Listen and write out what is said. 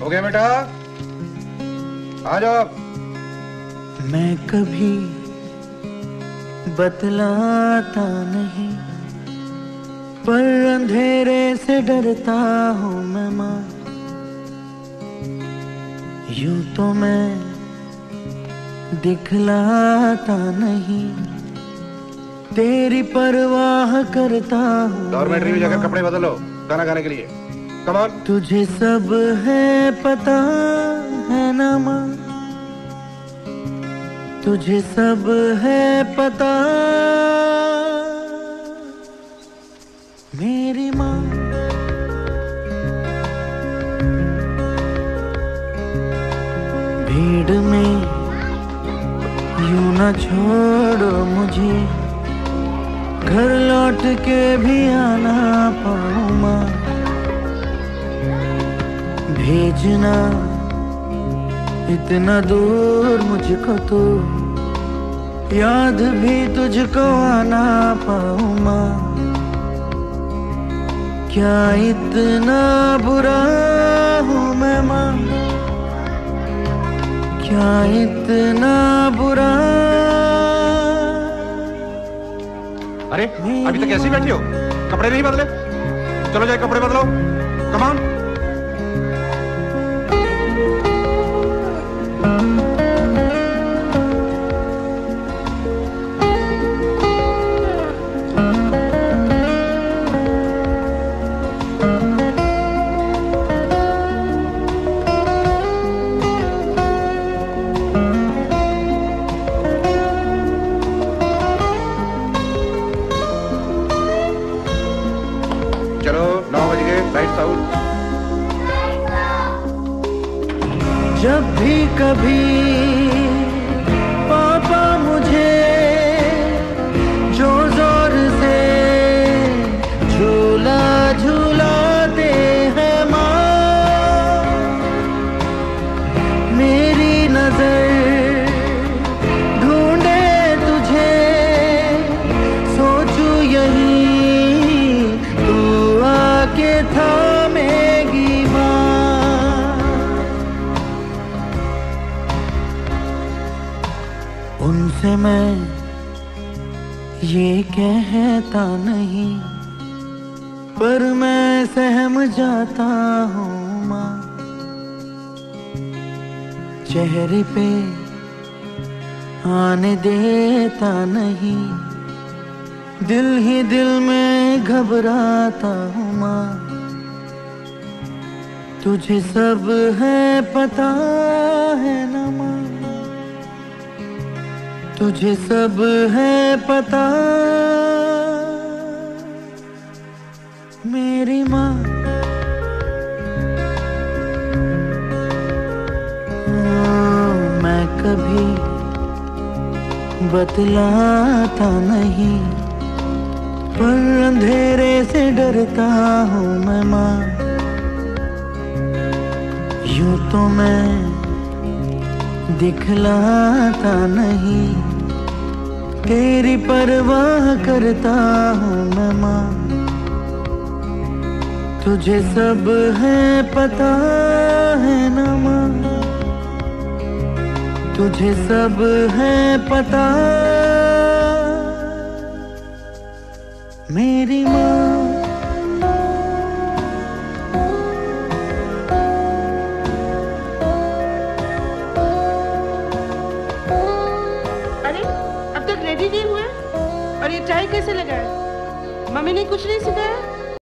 हो गया बेटा? आ जाओ मैं कभी बतलाता नहीं पर अंधेरे से डरता हूँ मैं माँ। यूँ तो मैं दिखलाता नहीं तेरी परवाह करता हूँ डॉर्मेट्री में जाकर कपड़े बदलो गाना गाने के लिए। कमान तुझे सब है, पता है ना माँ। तुझे सब है, पता। मेरी माँ। भीड़ में यू न छोड़ो मुझे। घर लौट के भी आना पाऊँ माँ। भेजना, इतना दूर मुझको तो। याद भी तुझको आना पाऊँ माँ। क्या इतना बुरा हूँ मैं माँ? क्या इतना बुरा? अरे, अभी तक ही बैठी हो। कपड़े नहीं बदले। चलो जाए, कपड़े बदलो कमान चलो नौ बज गए लाइट्स आउट। जब भी कभी उनसे मैं ये कहता नहीं, पर मैं सहम जाता हूँ, माँ। चेहरे पे आने देता नहीं, दिल ही दिल में घबराता हूँ, माँ। तुझे सब है पता है ना, माँ। तुझे सब है पता। मेरी माँ। मैं कभी बतलाता नहीं, पर अंधेरे से डरता हूँ मैं माँ। यूँ तो मैं दिखलाता नहीं। तेरी परवाह करता हूँ मैं माँ। तुझे सब है पता है ना माँ। तुझे सब है पता। मेरी माँ और ये टाई कैसे लगाए मम्मी ने कुछ नहीं सिखाया